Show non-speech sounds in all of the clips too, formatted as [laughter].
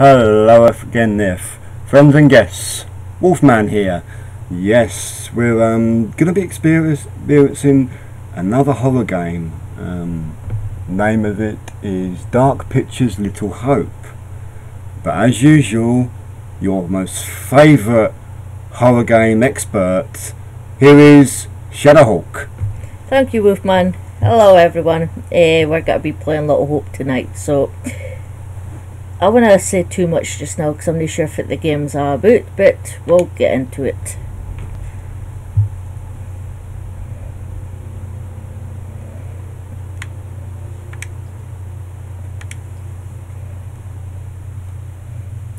Hello again, Nif. Friends and guests, Wolfman here. Yes, we're um, going to be experiencing another horror game. Um, name of it is Dark Pictures Little Hope. But as usual, your most favourite horror game expert, here is Shadowhawk. Thank you, Wolfman. Hello, everyone. Uh, we're going to be playing Little Hope tonight, so I won't say too much just now because I'm not sure what the games are about, but we'll get into it.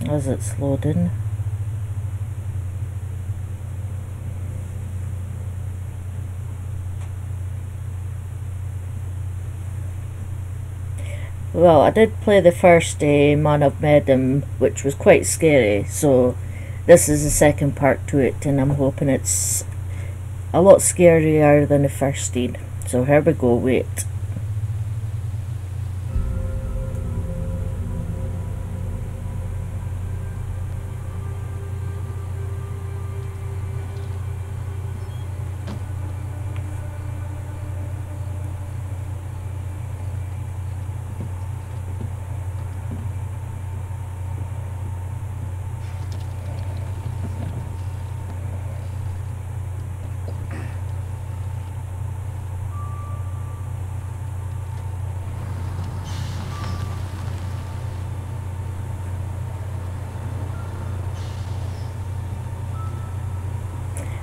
As it's loading. Well, I did play the first uh, Man of Medan, which was quite scary, so this is the second part to it, and I'm hoping it's a lot scarier than the first scene. So here we go, wait.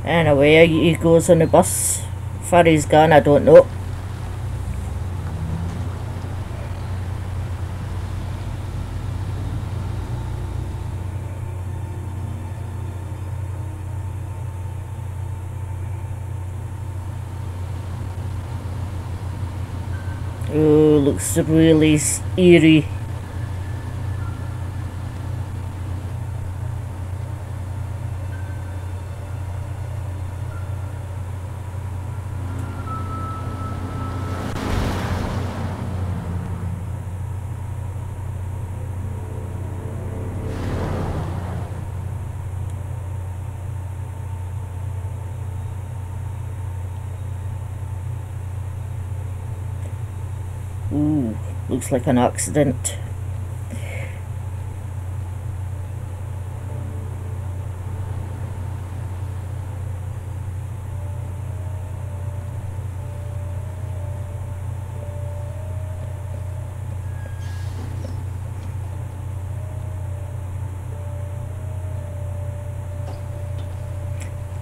Anyway, he goes on the bus. Far he's gone, I don't know. Oh, looks really eerie. Ooh, looks like an accident.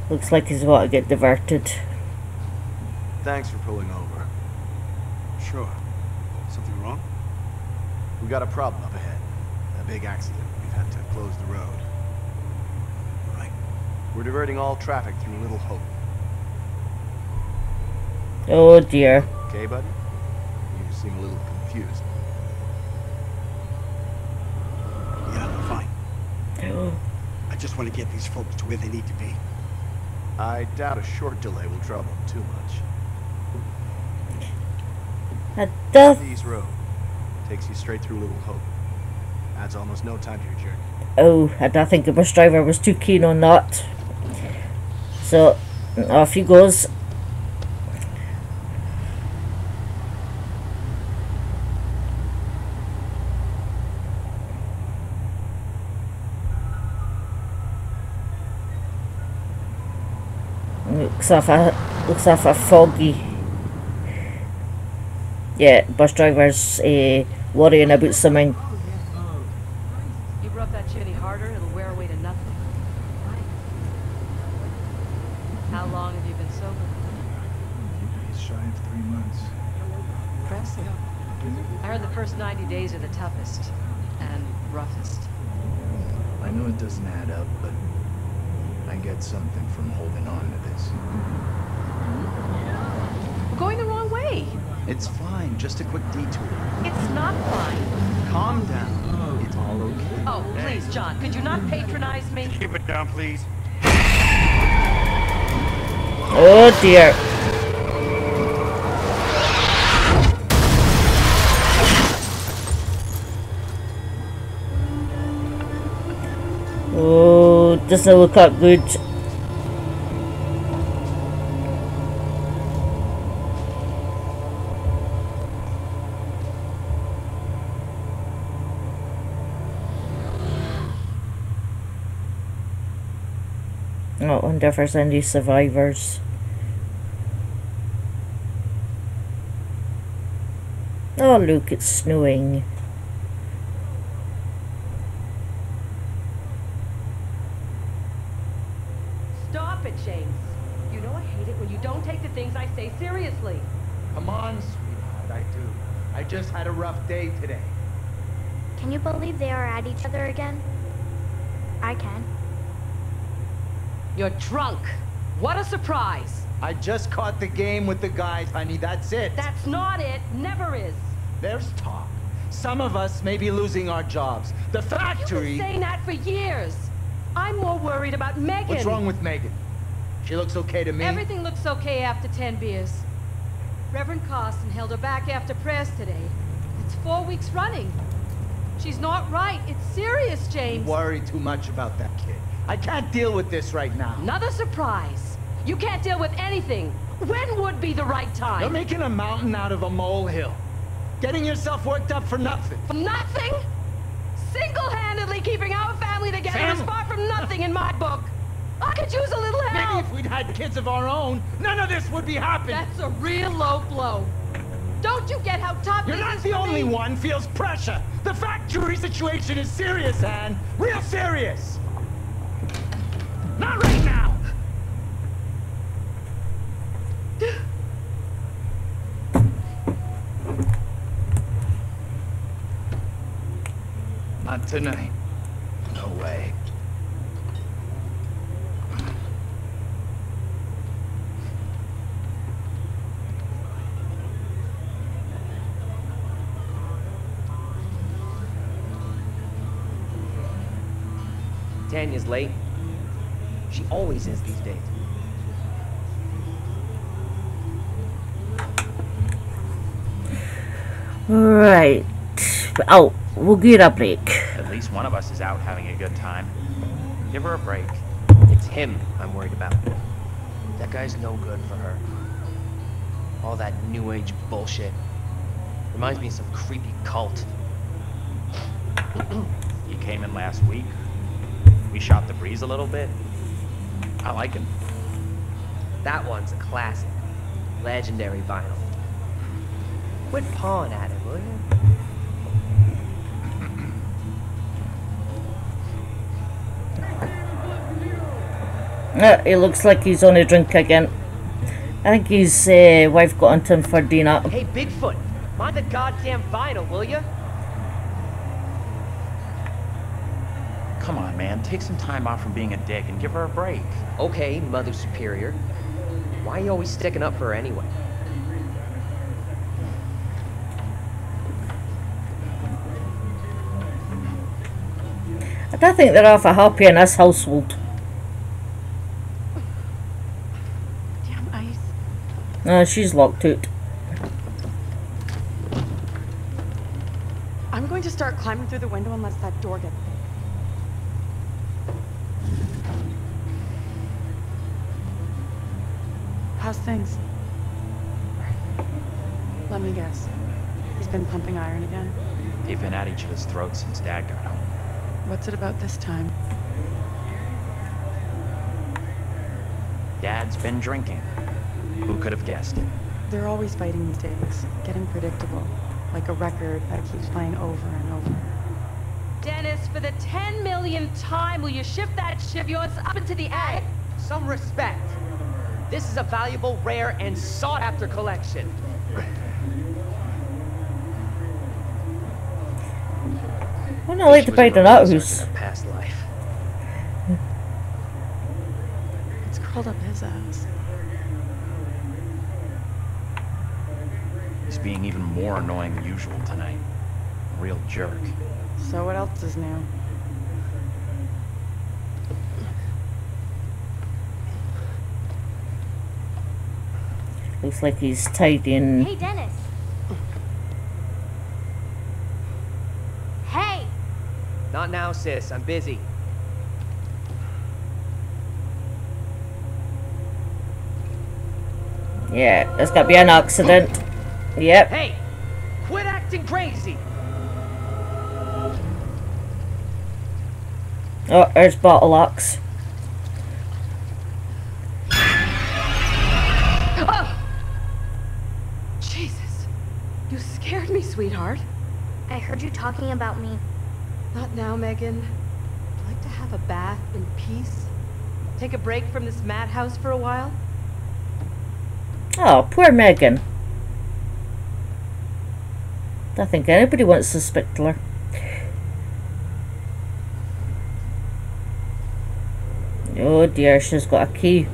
Looks like he's about to get diverted. Thanks for pulling over. Sure. Something wrong? We got a problem up ahead. A big accident. We've had to close the road. Right. We're diverting all traffic through Little Hope. Oh dear. Okay, buddy? You seem a little confused. Yeah, fine. Oh. I just want to get these folks to where they need to be. I doubt a short delay will trouble them too much. I don't East Road takes you straight through Little Hope. Adds almost no time to your journey. Oh, I don't think the bus driver was too keen on that. So, off he goes. Looks off a looks off a foggy. Yeah, bus driver's uh, worrying about something. You rub that chitty harder, it'll wear away to nothing. How long have you been sober? He's shy of three months. Impressive. I heard the first 90 days are the toughest and roughest. I know it doesn't add up, but I get something from holding on to this. We're going the wrong way. It's fine, just a quick detour. It's not fine. Calm down. It's all okay. Oh, please, John, could you not patronize me? Keep it down, please. Oh dear. Oh, doesn't look that good. Wonder if there's any survivors. Oh look, it's snowing. Stop it, James. You know I hate it when you don't take the things I say seriously. Come on, sweetheart, I do. I just had a rough day today. Can you believe they are at each other again? I can. You're drunk. What a surprise. I just caught the game with the guys, honey, that's it. That's not it. Never is. There's talk. Some of us may be losing our jobs. The factory... You've been saying that for years. I'm more worried about Megan. What's wrong with Megan? She looks okay to me. Everything looks okay after 10 beers. Reverend Carson held her back after prayers today. It's four weeks running. She's not right. It's serious, James. Worry too much about that kid. I can't deal with this right now. Another surprise. You can't deal with anything. When would be the right time? You're making a mountain out of a molehill. Getting yourself worked up for nothing. For nothing? Single-handedly keeping our family together is far from nothing in my book. I could use a little help. Maybe if we'd had kids of our own, none of this would be happening. That's a real low blow. Don't you get how tough You're not is the only me? one feels pressure. The factory situation is serious, Anne. Real serious. Not right now. Not tonight. No way. Tanya's late. She always is these days. Right. Oh, we'll get a break. At least one of us is out having a good time. Give her a break. It's him I'm worried about. That guy's no good for her. All that new age bullshit. Reminds me of some creepy cult. [clears throat] He came in last week. We shot the breeze a little bit. I like him. That one's a classic. Legendary vinyl. Quit pawing at it, will you? Uh, it looks like he's on a drink again. I think his uh, wife got onto him for dinner. Hey, Bigfoot, mind the goddamn vinyl, will you? Come man. Take some time off from being a dick and give her a break. Okay, Mother Superior. Why are you always sticking up for her anyway? I don't think they're half a happy in this household. Damn ice. No, she's locked out. I'm going to start climbing through the window unless that door get. How's things? Let me guess. He's been pumping iron again. They've been at each other's throats since Dad got home. What's it about this time? Dad's been drinking. Who could have guessed? They're always fighting these days, getting predictable, like a record that keeps playing over and over. Dennis, for the 10 millionth time, will you shift that shit of yours up into the attic? Some respect. This is a valuable, rare, and sought-after collection. I don't like to She was buy a the romance house. in a past life. It's curled up his ass. He's being even more annoying than usual tonight. A real jerk. So what else is new? Looks like he's tight in. Hey, Dennis. Hey! Not now, sis. I'm busy. Yeah, there's gotta be an accident. Yep. Hey! Quit acting crazy! Oh, there's bottle locks. Me, sweetheart. I heard you talking about me. Not now, Megan. I'd like to have a bath in peace. Take a break from this madhouse for a while. Oh, poor Megan. Don't think anybody wants to speak to her. Oh dear, she's got a key.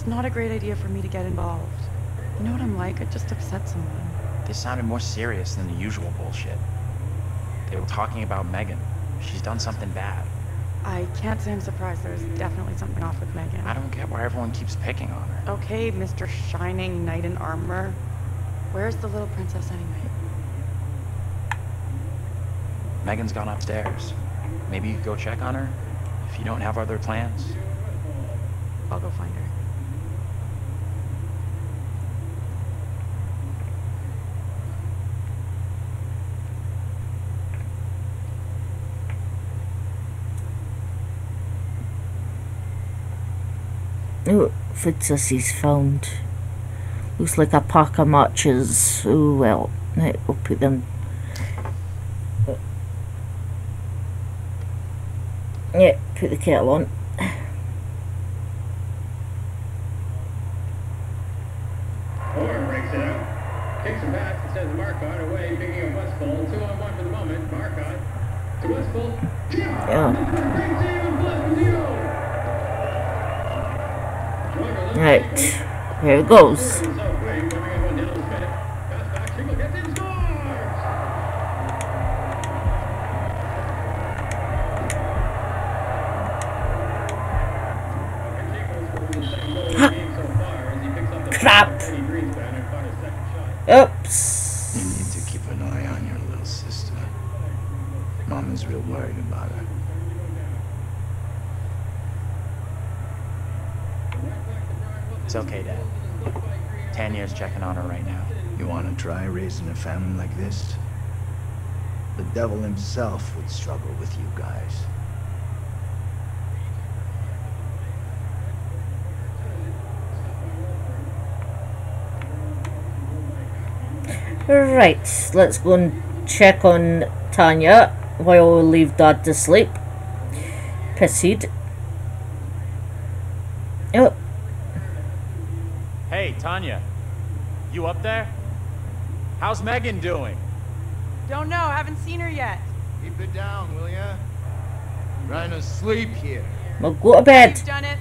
It's not a great idea for me to get involved. You know what I'm like? I just upset someone. This sounded more serious than the usual bullshit. They were talking about Megan. She's done something bad. I can't say I'm surprised. There's definitely something off with Megan. I don't get why everyone keeps picking on her. Okay, Mr. Shining Knight in Armor. Where's the little princess anyway? Megan's gone upstairs. Maybe you could go check on her? If you don't have other plans? I'll go find her. Oh, Fitzussy's found. Looks like a pack of matches. Oh well, right, we'll put them. Yeah, put the kettle on. Horn breaks it out. Kicks it back and sends Marcotte away, picking up Westfall. Two on one for the moment. Marcotte to Westfall. Yeah. Right, here it goes. Crap. Oops. You need to keep an eye on your little sister. Mom is real worried about her. It's okay, Dad. Tanya's checking on her right now. You want to try raising a family like this? The devil himself would struggle with you guys. Right, let's go and check on Tanya while we leave Dad to sleep. Pissed. Oh, Hey, Tanya. You up there? How's Megan doing? Don't know, haven't seen her yet. Keep it down, will ya? I'm Trying to sleep here. well, go to bed. You've done it.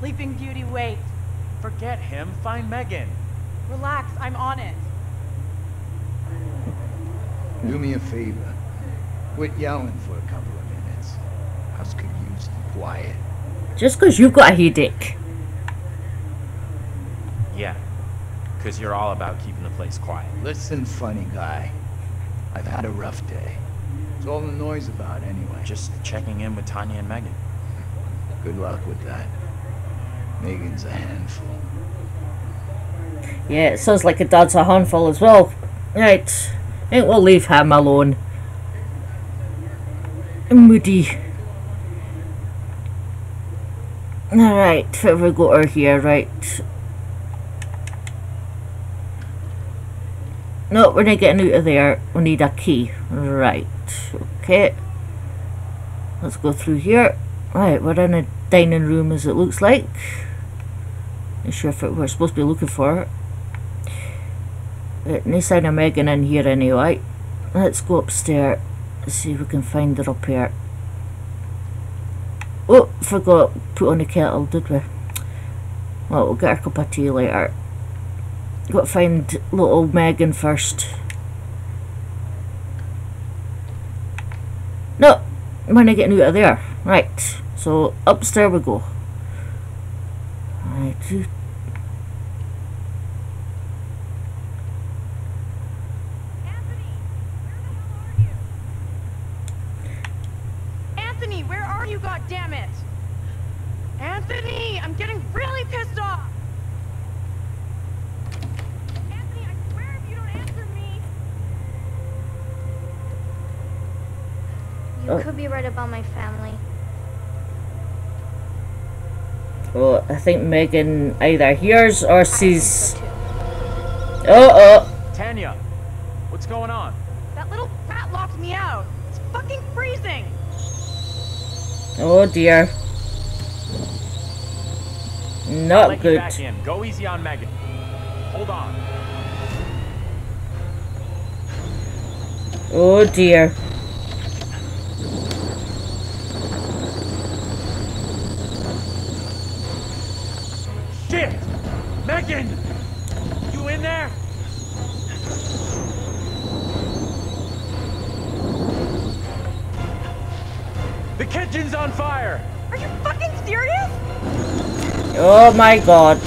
Sleeping Beauty, wait. Forget him. Find Megan. Relax, I'm on it. Do me a favor. Quit yelling for a couple of minutes. House could use some quiet. Just because you've got a headache. Yeah. Because you're all about keeping the place quiet. Listen, funny guy. I've had a rough day. It's all the noise about anyway? Just checking in with Tanya and Megan. Good luck with that. Megan's a handful. Yeah, it sounds like a dad's a handful as well. Right, I think we'll leave him alone. Moody. Alright, if we got her here, right. No, we're not getting out of there. We need a key. Right, okay. Let's go through here. Right, we're in a dining room as it looks like. Not sure if it, we're supposed to be looking for It no sign of Megan in here anyway. Let's go upstairs. See if we can find her up here. Oh, forgot put on the kettle, did we? Well, we'll get a cup of tea later. Got to find little Megan first. No, we're not getting out of there. Right, so upstairs we go. Right, You could be right about my family. Well, I think Megan either hears or sees. Oh, oh. Tanya, what's going on? That little rat locked me out. It's fucking freezing. Oh dear. I'll Not let good. You back in. Go easy on Megan. Hold on. Oh dear. Shit! Megan! You in there? The kitchen's on fire! Are you fucking serious? Oh my god.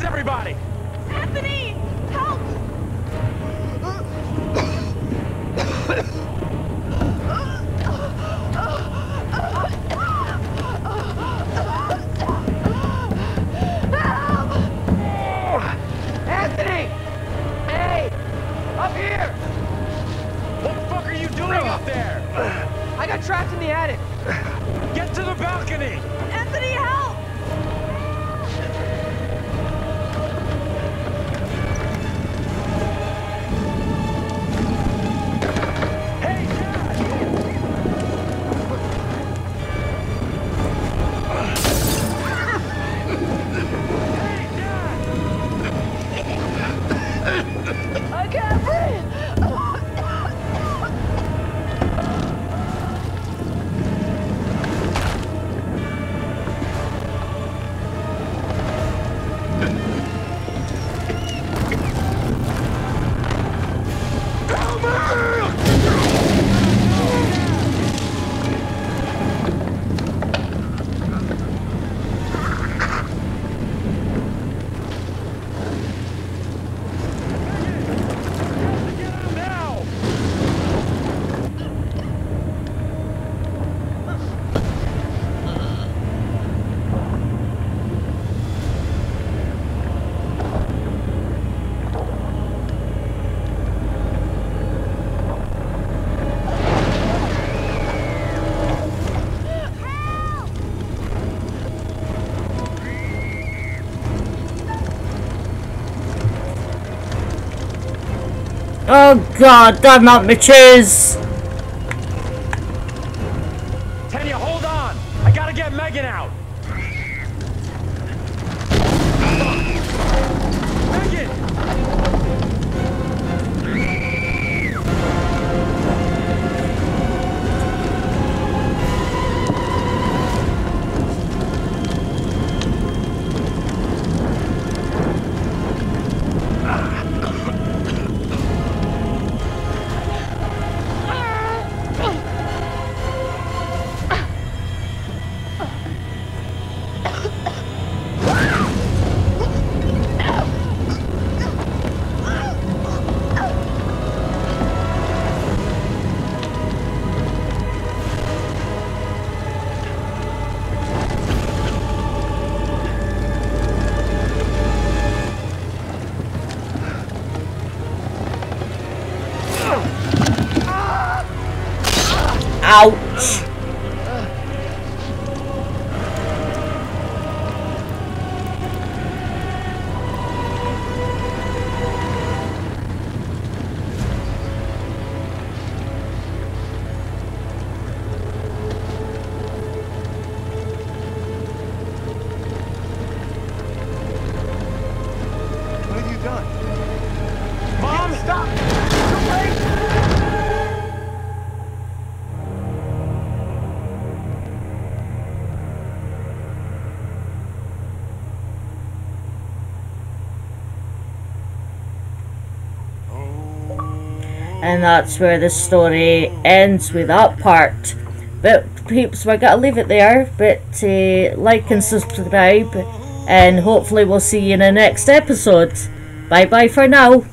Is everybody? Anthony! Oh god, damn that bitches! Tanya, hold on! I gotta get Megan out! Megan! Ouch! And that's where the story ends with that part. But peeps, we're gonna leave it there. But uh, like and subscribe, and hopefully we'll see you in the next episode. Bye bye for now.